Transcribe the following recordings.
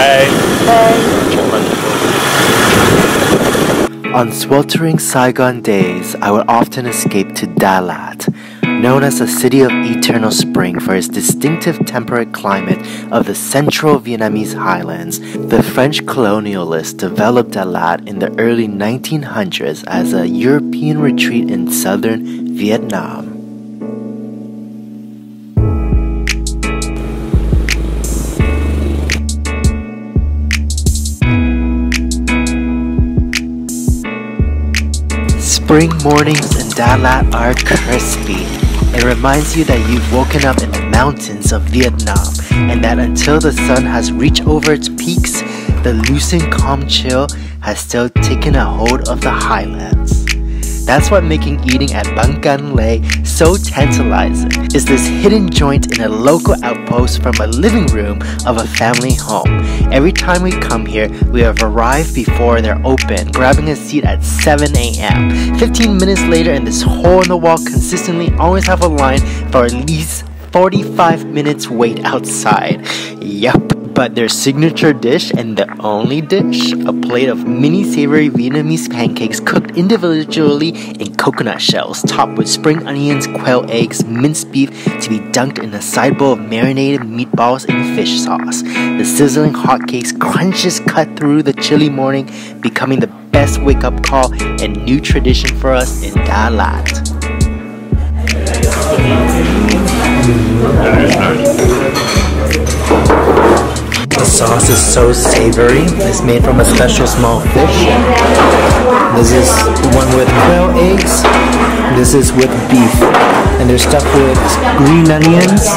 Hey. On sweltering Saigon days, I would often escape to Dalat, known as the city of eternal spring for its distinctive temperate climate of the central Vietnamese highlands. The French colonialists developed Dalat in the early 1900s as a European retreat in southern Vietnam. Spring mornings in Dalat are crispy. It reminds you that you've woken up in the mountains of Vietnam and that until the sun has reached over its peaks, the loosened calm chill has still taken a hold of the highlands. That's what making eating at Bang Can Lei so tantalizing is this hidden joint in a local outpost from a living room of a family home. Every time we come here, we have arrived before they're open, grabbing a seat at 7 a.m. 15 minutes later and this hole in the wall consistently always have a line for at least 45 minutes wait outside. Yup but their signature dish and the only dish a plate of mini savory Vietnamese pancakes cooked individually in coconut shells, topped with spring onions, quail eggs, minced beef to be dunked in a side bowl of marinated meatballs and fish sauce. The sizzling hotcakes crunches cut through the chilly morning, becoming the best wake up call and new tradition for us in Dalat. The sauce is so savory. It's made from a special small fish. This is one with quail eggs. This is with beef. And they're stuffed with green onions.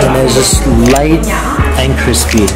And they're just light and crispy.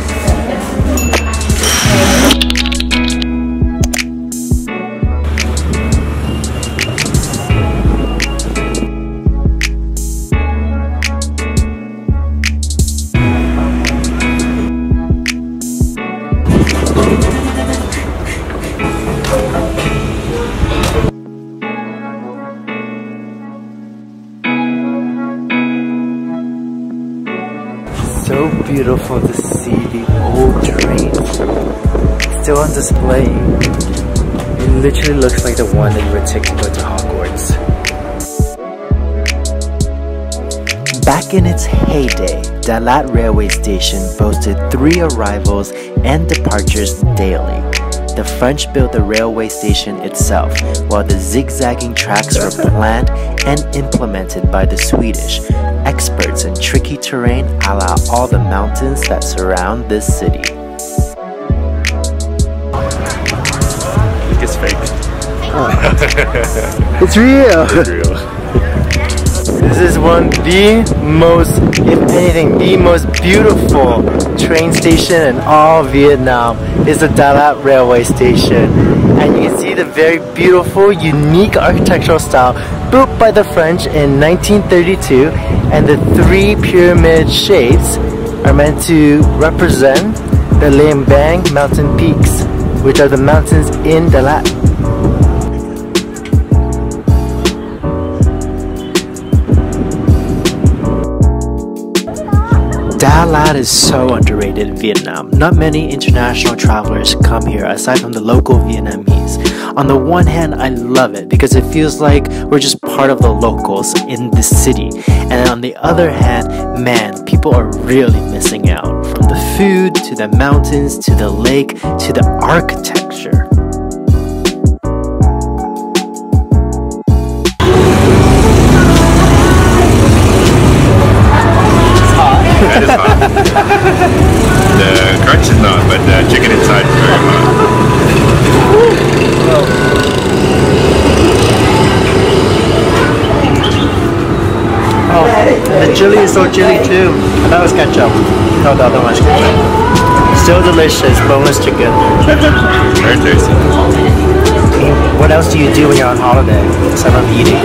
Display. It literally looks like the one that you would take to go to Hogwarts. Back in its heyday, Dalat Railway Station boasted three arrivals and departures daily. The French built the railway station itself, while the zigzagging tracks were planned and implemented by the Swedish, experts in tricky terrain a la all the mountains that surround this city. It's real! It's real. This is one of the most, if anything, the most beautiful train station in all Vietnam is the Dalat railway station. And you can see the very beautiful, unique architectural style built by the French in 1932 and the three pyramid shapes are meant to represent the Langbiang mountain peaks, which are the mountains in Dalat. Dalat is so underrated in Vietnam. Not many international travelers come here aside from the local Vietnamese. On the one hand, I love it because it feels like we're just part of the locals in the city. And on the other hand, man, people are really missing out. From the food to the mountains to the lake to the architecture. That is hot. the crunch is not, but the chicken inside is very hot. Oh, the chili is so chili too. And that was ketchup. No, the other one's ketchup. Still delicious, boneless chicken. Very tasty. What else do you do when you're on holiday aside from eating?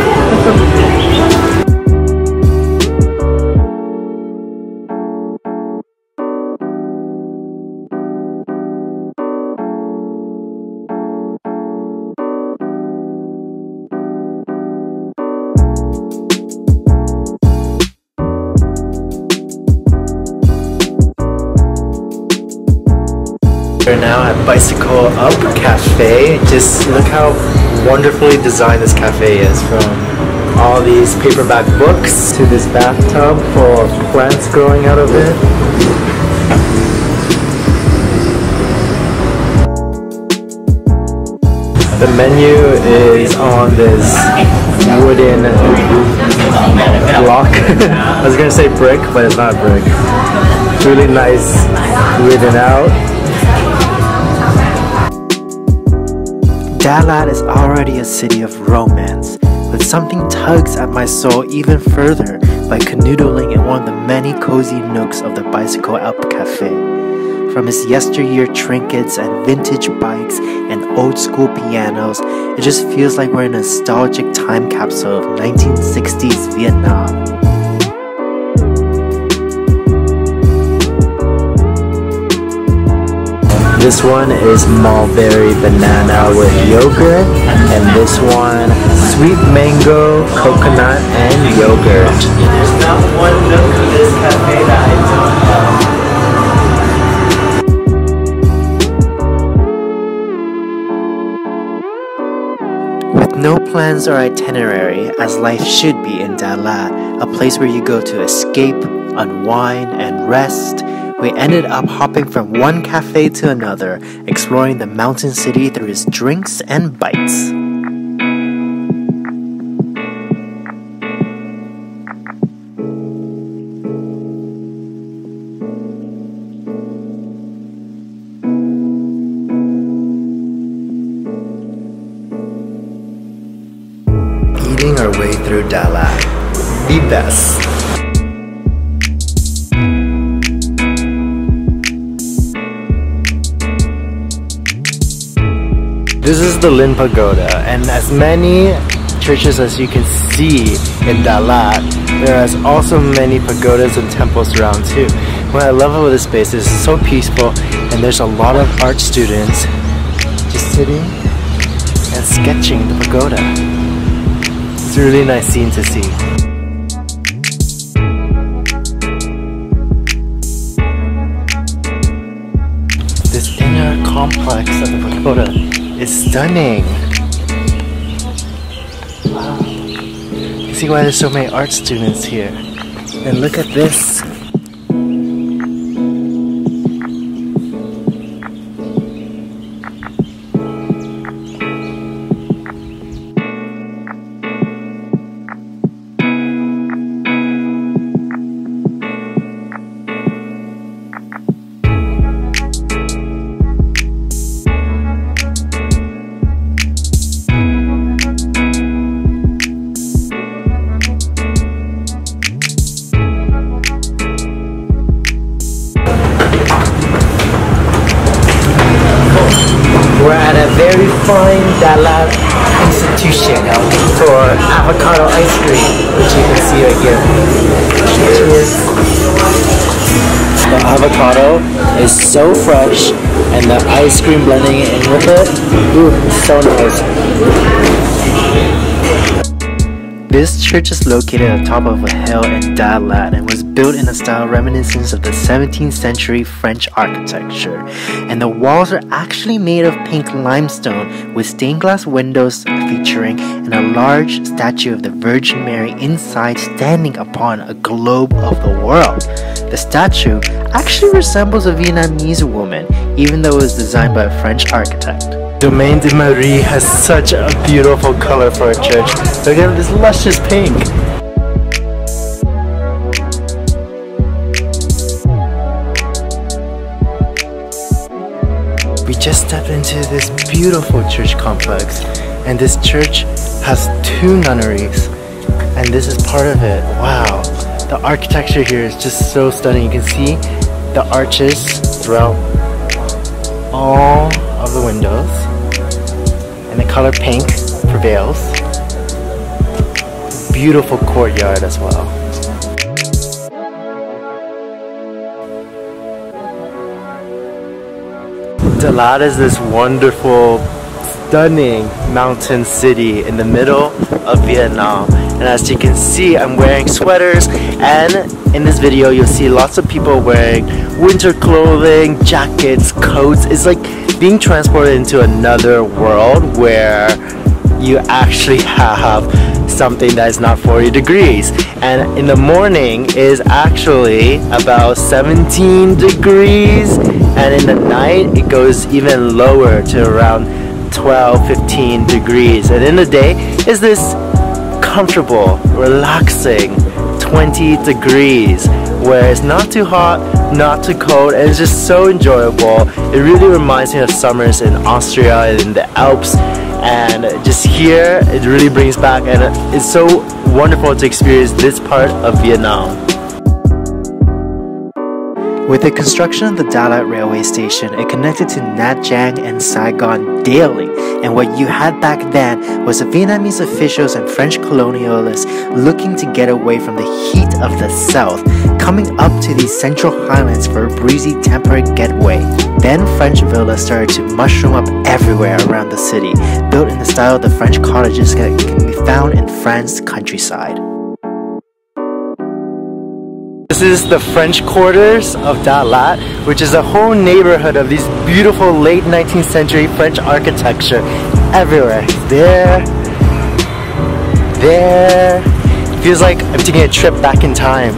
Up Cafe. Just look how wonderfully designed this cafe is from all these paperback books to this bathtub of plants growing out of it. The menu is on this wooden block. I was gonna say brick, but it's not brick. Really nice written out. Dalat is already a city of romance, but something tugs at my soul even further by canoodling in one of the many cozy nooks of the Bicycle Up Cafe. From its yesteryear trinkets and vintage bikes and old school pianos, it just feels like we're in a nostalgic time capsule of 1960s Vietnam. This one is mulberry banana with yogurt, and this one sweet mango, coconut, and yogurt. With no plans or itinerary, as life should be in Dala, a place where you go to escape, unwind, and rest, we ended up hopping from one cafe to another, exploring the mountain city through its drinks and bites. Eating our way through Dalat, the best. This is the Lin Pagoda, and as many churches as you can see in Dalat, there is also many pagodas and temples around too. What I love about this space is it's so peaceful, and there's a lot of art students just sitting and sketching the pagoda. It's a really nice scene to see. This inner complex of the pagoda is stunning. Wow. See why there's so many art students here. And look at this. The avocado is so fresh, and the ice cream blending in with it, ooh, so nice. This church is located atop of a hill in Dalat and was built in a style reminiscent of the 17th century French architecture. And the walls are actually made of pink limestone with stained glass windows featuring and a large statue of the Virgin Mary inside standing upon a globe of the world. The statue actually resembles a Vietnamese woman, even though it was designed by a French architect. Domaine de Marie has such a beautiful color for a church. Look at this luscious pink. We just stepped into this beautiful church complex, and this church has two nunneries, and this is part of it. Wow, the architecture here is just so stunning. You can see the arches throughout all of the windows and the color pink prevails. Beautiful courtyard as well. Dalat is this wonderful, stunning mountain city in the middle of Vietnam. And as you can see, I'm wearing sweaters. And in this video you'll see lots of people wearing winter clothing, jackets, coats. It's like being transported into another world where you actually have something that is not 40 degrees. And in the morning is actually about 17 degrees. And in the night it goes even lower to around 12 15 degrees. And in the day is this comfortable relaxing 20 degrees where it's not too hot not too cold and it's just so enjoyable it really reminds me of summers in Austria and in the Alps and just here it really brings back and it's so wonderful to experience this part of Vietnam. With the construction of the Dalat railway station, it connected to Nha Trang and Saigon daily, and what you had back then was the Vietnamese officials and French colonialists looking to get away from the heat of the south, coming up to these central highlands for a breezy temperate getaway. Then French villas started to mushroom up everywhere around the city, built in the style of the French cottages that can be found in France's countryside. This is the French quarters of Dalat, which is a whole neighborhood of these beautiful late 19th century French architecture everywhere. There, there. It feels like I'm taking a trip back in time.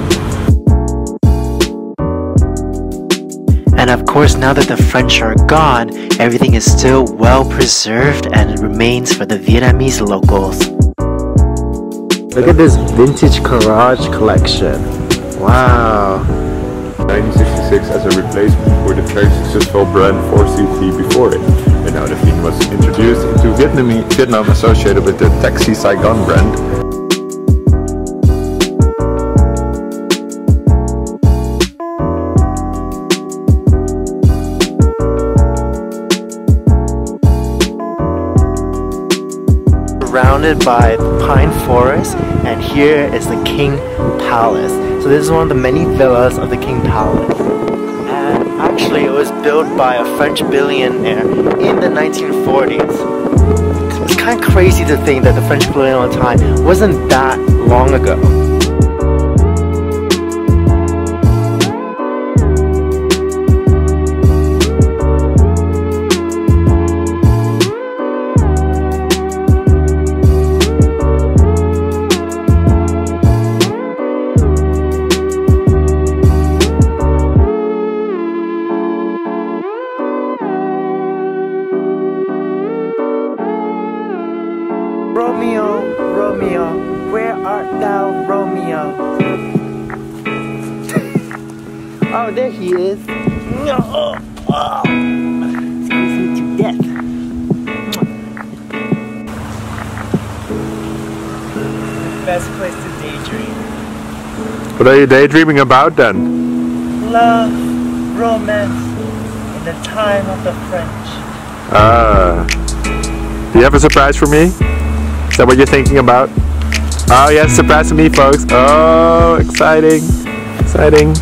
And of course, now that the French are gone, everything is still well preserved and remains for the Vietnamese locals. Look at this vintage garage collection. Wow. 1966 as a replacement for the very successful brand 4CV before it. And now the theme was introduced into Vietnam, Vietnam associated with the Taxi Saigon brand surrounded by pine forest and here is the King Palace. So this is one of the many villas of the King Palace. And actually it was built by a French billionaire in the 1940s. It's kind of crazy to think that the French colonial time wasn't that long ago. What are you daydreaming about then? Love, romance, in the time of the French. Ah. Do you have a surprise for me? Is that what you're thinking about? Oh yes, surprise for me folks. Oh, exciting. Exciting.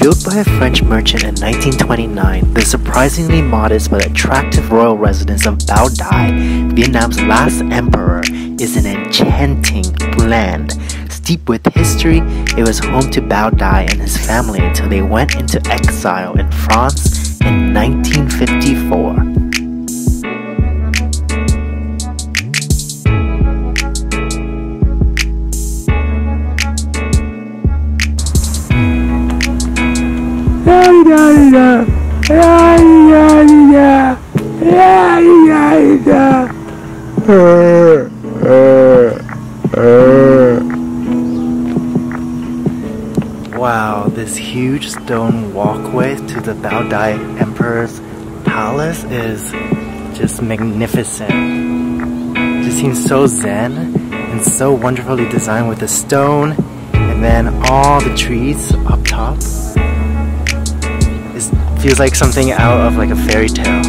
Built by a French merchant in 1929, the surprisingly modest but attractive royal residence of Bao Dai, Vietnam's last emperor, is an enchanting land. Steep with history, it was home to Bao Dai and his family until they went into exile in France in 1954. Wow, this huge stone walkway to the Bao Dai Emperor's palace is just magnificent. It just seems so zen and so wonderfully designed with the stone and then all the trees up top. It feels like something out of like a fairy tale.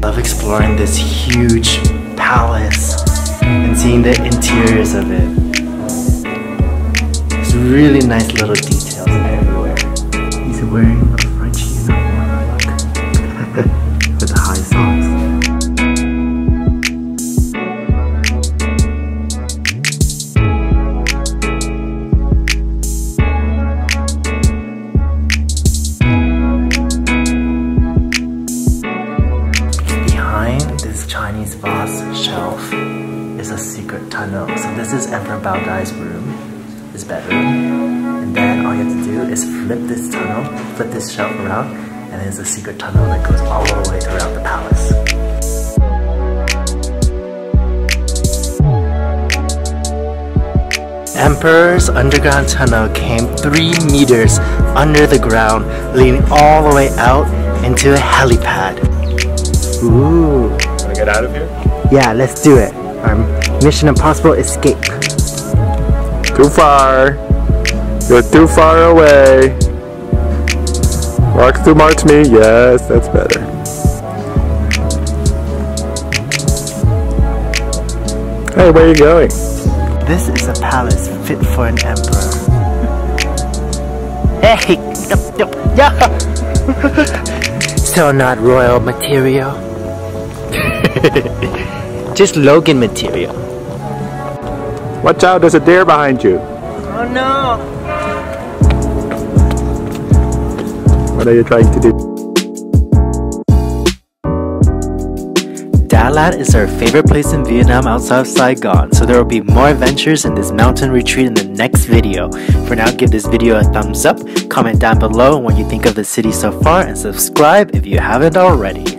Love exploring this huge palace seeing the interiors of it. There's really nice little details everywhere. He's wearing a French uniform, Bao Dai's room, his bedroom. And then all you have to do is flip this tunnel, flip this shelf around, and there's a secret tunnel that goes all the way around the palace. Emperor's underground tunnel came 3 meters under the ground, leading all the way out into a helipad. Ooh. Wanna get out of here? Yeah, let's do it. Our Mission Impossible escape. Too far. You're too far away. Walk towards me. Yes, that's better. Hey, where are you going? This is a palace fit for an emperor. Hey! Yup, yup, yeah! so not royal material. Just Logan material. Watch out, there's a deer behind you. Oh no! What are you trying to do? Dalat is our favorite place in Vietnam outside of Saigon, so there will be more adventures in this mountain retreat in the next video. For now, give this video a thumbs up, comment down below what you think of the city so far, and subscribe if you haven't already.